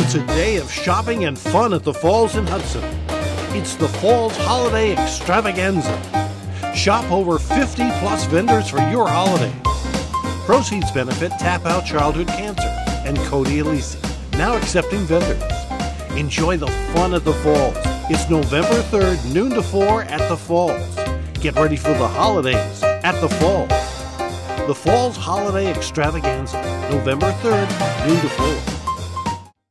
It's a day of shopping and fun at the Falls in Hudson. It's the Falls Holiday Extravaganza. Shop over 50 plus vendors for your holiday. Proceeds benefit Tap Out Childhood Cancer and Cody Elisi, now accepting vendors. Enjoy the fun at the Falls. It's November 3rd, noon to 4 at the Falls. Get ready for the holidays at the Falls. The Falls Holiday Extravaganza, November 3rd, noon to 4.